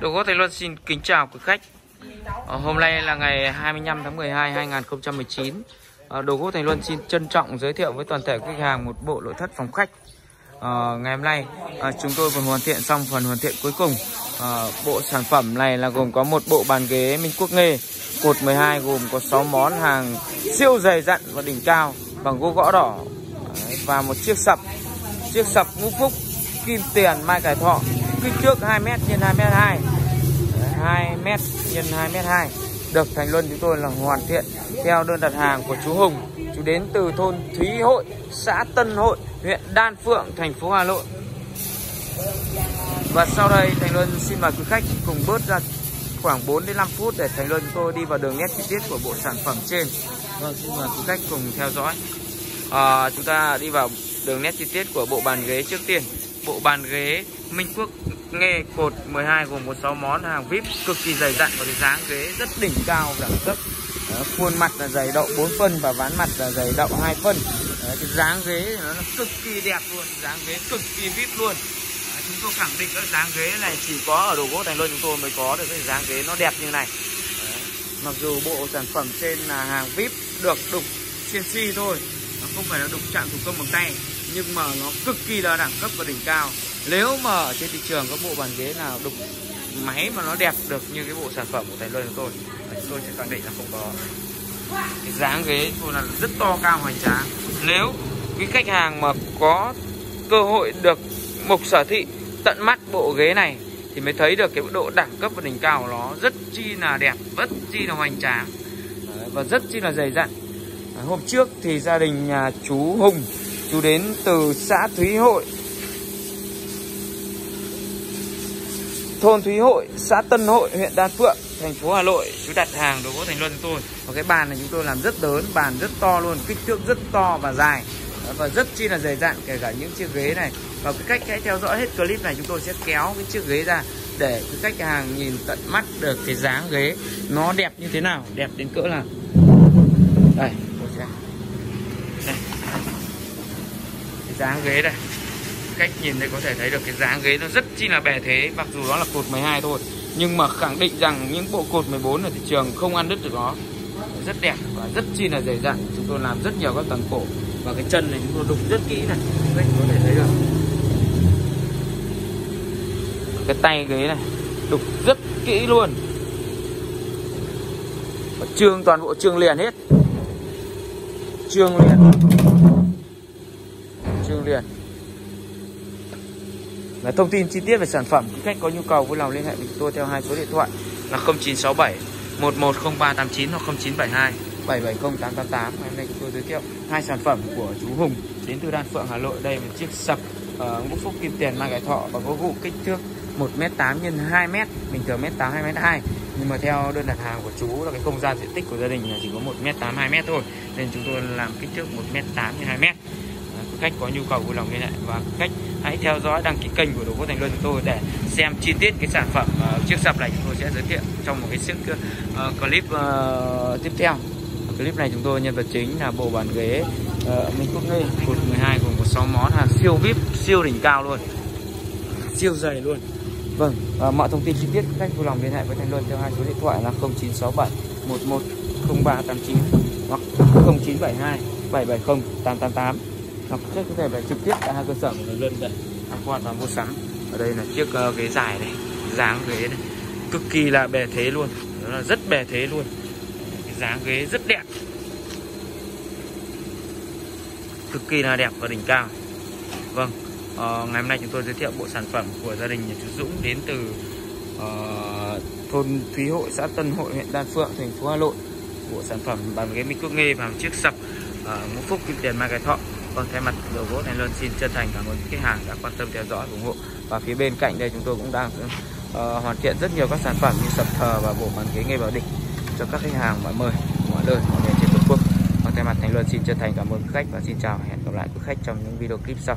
Đồ gỗ Thành Luân xin kính chào quý khách. Ờ, hôm nay là ngày 25 tháng 12 2019. Ờ, Đồ gỗ Thành Luân xin trân trọng giới thiệu với toàn thể khách hàng một bộ nội thất phòng khách. Ờ, ngày hôm nay ờ, chúng tôi vừa hoàn thiện xong phần hoàn thiện cuối cùng. Bộ sản phẩm này là gồm có một bộ bàn ghế Minh Quốc Nghê cột 12 gồm có 6 món hàng siêu dày dặn và đỉnh cao bằng gỗ gõ đỏ và một chiếc sập chiếc sập ngũ phúc kim tiền mai cải thọ kích thước 2m x 2m2 2m x 2m2 được Thành Luân chúng tôi là hoàn thiện theo đơn đặt hàng của chú Hùng. Chú đến từ thôn Thúy Hội xã Tân Hội huyện Đan Phượng thành phố Hà Nội. Và sau đây Thành Luân xin mời quý khách cùng bớt ra khoảng 4 đến 5 phút để Thành Luân chúng tôi đi vào đường nét chi tiết của bộ sản phẩm trên. Vâng xin mời quý khách cùng theo dõi. À, chúng ta đi vào đường nét chi tiết của bộ bàn ghế trước tiên. Bộ bàn ghế Minh Quốc nghe cột 12 gồm có 6 món hàng VIP cực kỳ dày dặn và cái dáng ghế rất đỉnh cao đẳng cấp. Ờ, khuôn mặt là dày đậu 4 phân và ván mặt là dày đậu 2 phân. Đấy, cái dáng ghế nó là cực kỳ đẹp luôn dáng ghế cực kỳ VIP luôn. Đấy, chúng tôi khẳng định các dáng ghế này chỉ có ở đồ gỗ Thành Luân chúng tôi mới có được cái dáng ghế nó đẹp như này. Đấy, mặc dù bộ sản phẩm trên là hàng VIP được đục CNC thôi nó không phải là đục chạm thủ công bằng tay nhưng mà nó cực kỳ là đẳng cấp và đỉnh cao nếu mà ở trên thị trường có bộ bàn ghế nào đục máy mà nó đẹp được như cái bộ sản phẩm của Thái Luân của tôi chúng tôi sẽ khẳng định là không có. Cái dáng ghế tôi là rất to cao hoành tráng. Nếu quý khách hàng mà có cơ hội được mục sở thị tận mắt bộ ghế này, thì mới thấy được cái độ đẳng cấp và đỉnh cao của nó rất chi là đẹp, rất chi là hoành tráng. Và rất chi là dày dặn. Hôm trước thì gia đình nhà chú Hùng, chú đến từ xã Thúy Hội thôn Thúy Hội, xã Tân Hội, huyện Đan Phượng, thành phố Hà Nội. Chú đặt hàng đồ gỗ Thành Luân chúng tôi và cái bàn này chúng tôi làm rất lớn, bàn rất to luôn, kích thước rất to và dài. Và rất chi là dày dặn, kể cả những chiếc ghế này. Và cái cách hãy theo dõi hết clip này, chúng tôi sẽ kéo cái chiếc ghế ra để cái khách hàng nhìn tận mắt được cái dáng ghế nó đẹp như thế nào, đẹp đến cỡ nào. Đây đây. Cái dáng ghế đây cách nhìn đây có thể thấy được cái dáng ghế nó rất chi là bè thế, mặc dù đó là cột 12 thôi, nhưng mà khẳng định rằng những bộ cột 14 ở thị trường không ăn đứt được nó. Rất đẹp và rất chi là dày dặn. Chúng tôi làm rất nhiều các tầng cổ và cái chân này chúng tôi đục rất kỹ này. Các có thể thấy được. Cái tay ghế này đục rất kỹ luôn. Và trương toàn bộ trương liền hết. Trương liền. Trương liền là thông tin chi tiết về sản phẩm. Khách có nhu cầu vui lòng liên hệ với chúng tôi theo hai số điện thoại. Là 0967 110389 hoặc 0972 770888 ngày hôm nay chúng tôi giới thiệu hai sản phẩm của chú Hùng đến từ Đan Phượng Hà Nội. Đây là một chiếc sập ở Ngũ Phúc Kim Tiền Mai Cải Thọ và có gụ kích thước 1m8 x 2m bình thường 1m8 2m2 nhưng mà theo đơn đặt hàng của chú là cái không gian diện tích của gia đình là chỉ có 1m8 2m thôi. Nên chúng tôi làm kích thước 1m8 x 2m khách có nhu cầu vui lòng liên hệ và khách hãy theo dõi đăng ký kênh của đồ gỗ thành luân chúng tôi để xem chi tiết cái sản phẩm uh, chiếc sập này chúng tôi sẽ giới thiệu trong một cái chiếc uh, clip uh, tiếp theo. Clip này chúng tôi nhân vật chính là bộ bàn ghế uh, Minh Quốc Nghê cột 12 gồm có 6 món hàng siêu vip siêu đỉnh cao luôn. Siêu dày luôn. Vâng uh, mọi thông tin chi tiết khách vui lòng liên hệ với thành luân theo hai số điện thoại là 0967 110389 hoặc 0972 770 888 hoặc khách có thể về trực tiếp tại hai cơ sở. Của người dân để tham quan và mua sắm. Ở đây là chiếc uh, ghế dài này dáng ghế này. Cực kỳ là bề thế luôn. Đó là rất bề thế luôn. Cái dáng ghế rất đẹp. Cực kỳ là đẹp và đỉnh cao. Vâng uh, ngày hôm nay chúng tôi giới thiệu bộ sản phẩm của gia đình nhà chú Dũng đến từ uh, thôn Thúy Hội xã Tân Hội huyện Đan Phượng thành phố Hà Nội. Bộ sản phẩm bàn ghế Minh Quốc Nghê và chiếc sập uh, ngũ phúc kim tiền mai cái thọ Vâng, thay mặt đồ gỗ Thành luôn xin chân thành cảm ơn khách hàng đã quan tâm theo dõi ủng hộ. Và phía bên cạnh đây chúng tôi cũng đang uh, hoàn thiện rất nhiều các sản phẩm như sập thờ và bộ bàn ghế nghe bảo định cho các khách hàng mọi mời mọi nơi mọi miền trên toàn quốc. Và thay mặt Thành Luân xin chân thành cảm ơn khách và xin chào hẹn gặp lại quý khách trong những video clip sau.